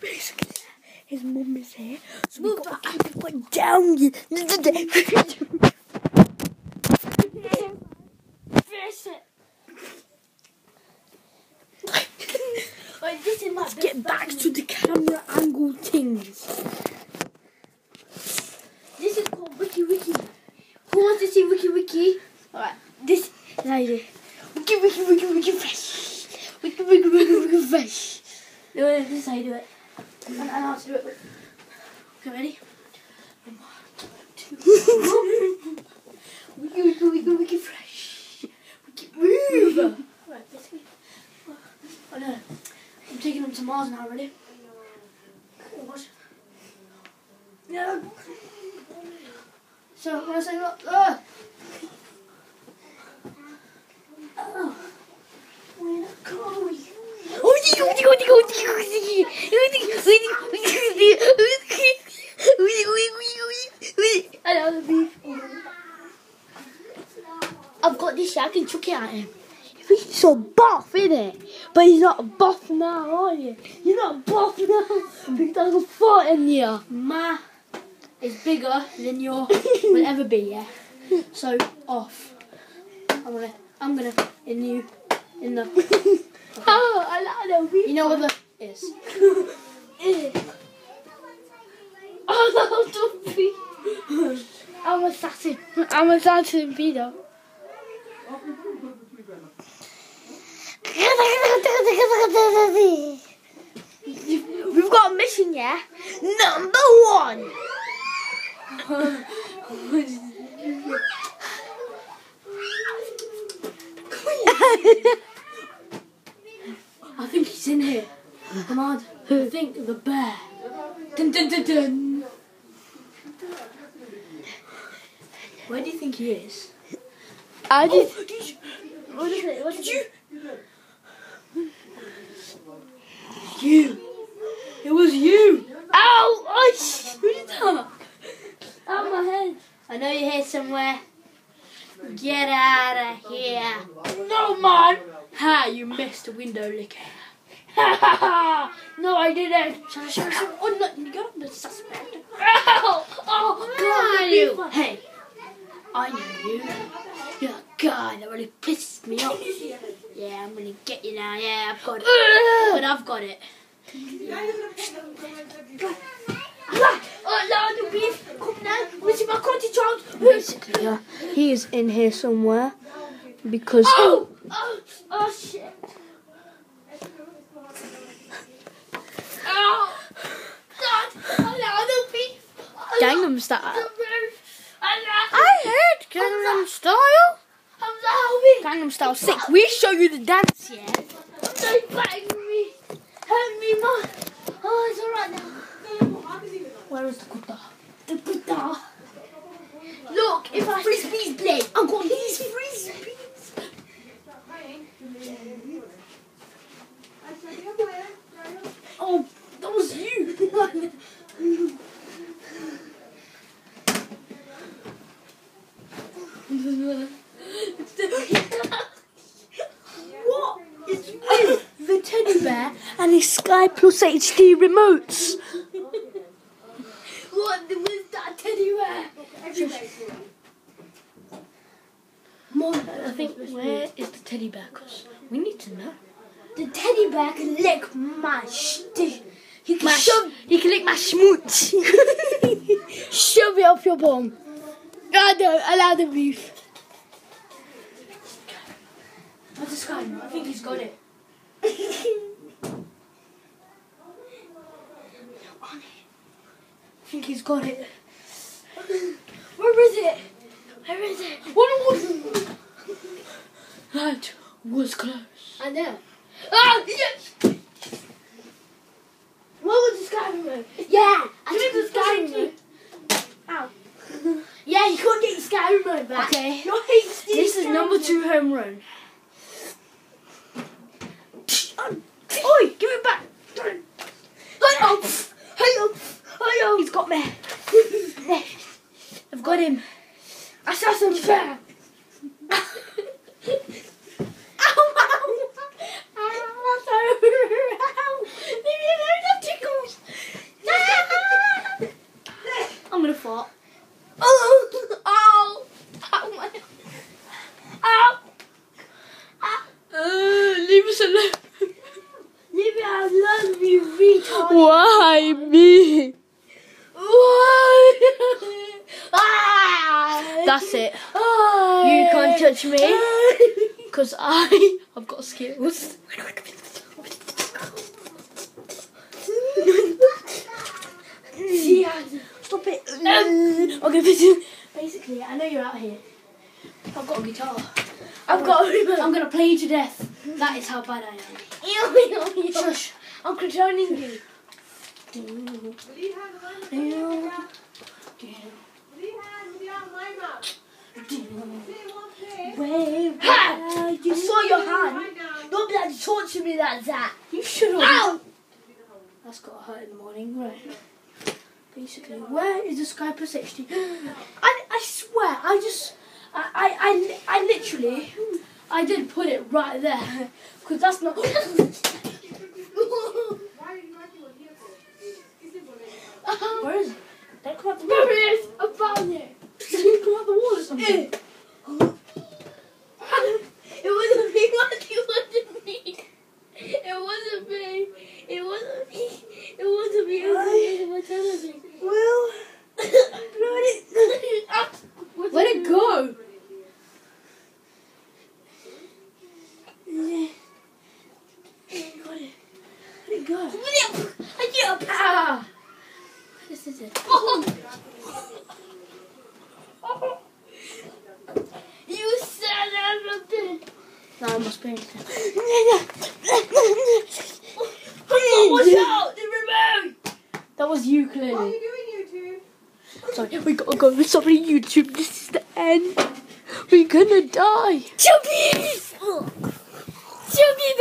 Basically, his mum is here, so we got to keep it down. you- Finish it. Like, this is my Let's get back to the camera angle things. This is called Wiki Wiki. Who wants to see Wiki Wiki? Alright, this is how you do. it. Wiki Wiki Wiki Wiki Fresh. Wiki Wiki Wiki Wiki Fresh. No, no, this is how you do it. And, and I'll do it. Okay, ready? One, two. Wiki Wiki Wiki Wiki Fresh. Wiki Move. Right, basically. Oh no, I'm taking them to Mars now. Okay, watch. No. So when I say look, uh, oh, going. I know the beef. I've got this. I can chuck it at him. He's so buff, isn't it? But he's not buff now, are you? You're not buff now because there's a fart in you. Ma is bigger than your will ever be. Yeah. So off. I'm gonna. I'm gonna in you in the. Oh, I like the You know what the is. Oh, no, don't be. I'm a assassin. I'm a assassin, Peter. We've got a mission, yeah? Number one. I think he's in here. Come on. I think the bear. Dun dun dun dun. Where do you think he is? Oh, I just. What is it? What did you? You. It was you. Ow! Oh, Who did that? Ow, my head. I know you're here somewhere. Get out of here. No, man. Ha! You missed a window licker. Ha ha ha! No, I didn't. Shall I show you? Oh no! You're the suspect. Ow! Oh, are you? Hey, I know you. You're a guy that really pisses me off. Yeah, I'm gonna get you now. Yeah, I've got it. But I've got it. Oh, no, the beef. Come now. Where's my country child? Basically, yeah, he is in here somewhere because Oh! Oh! Oh, oh shit! Oh, God. Oh, Allow the beef. Oh, Gangnam Style. I heard Gangnam Style. Gangnam Style sick. We show you the dance, yeah. Don't bang me. Help me, mom. Oh, it's alright now. Where is the kuta? The Buddha. Look, if I frisbees blade, oh, I've got these frisbees. Oh, that was you. what is you? teddy bear. And his Sky Plus HD remotes. What was that teddy bear? Mom, I think where is the teddy bear? Cause we need to know. The teddy bear can lick my stick. He can My shove, he can lick my schmooch. shove it off your bum. I don't allow the beef. What's this guy? I think he's got it. I think he's got it. Where is it? Where is it? What was That was close. I know. Ah, yes. What was the sky remote? Yeah, I took the sky remote. Ow. Yeah, you can't get your sky remote back. Okay. This is number two home run. Oi, give it back. Up, up. got me. I've got him. Assassin fair. Ow, ow. Ow, sorry. Ow. Leave me alone, that tickles. I'm gonna fart. Oh, ow. Ow, my. Ow. Ow. Uh, leave us alone. Leave me alone, you retard. Why me? That's it. Ah. You can't touch me. Because I have got skills. Stop it. Um, okay, basically, basically, I know you're out here. I've got a guitar. I've got a I'm gonna play you to death. That is how bad I am. Ew, ew, ew. Shush. I'm controlling you. Where Ha! are I saw your hand. Don't be like to torture that. You should have. That's got to hurt in the morning, right? Basically, where is the Sky Plus HD? I, I swear, I just, I, I, I, I literally, I did put it right there, because that's not. Where is it? Don't come out the wall. There it is. I found it. Did you come out the wall or something? Eh! It wasn't me. What? It wasn't me. It wasn't me. It wasn't me. It wasn't me. It wasn't my television. Well, let it go. Let it go. Ah. This is it. You son of a bitch. No, I must be. Watch out! The remote! That was you clearly. What are you doing, YouTube? Sorry, we gotta go. Sorry, YouTube. This is the end. We're gonna die. Chubby! Chubby!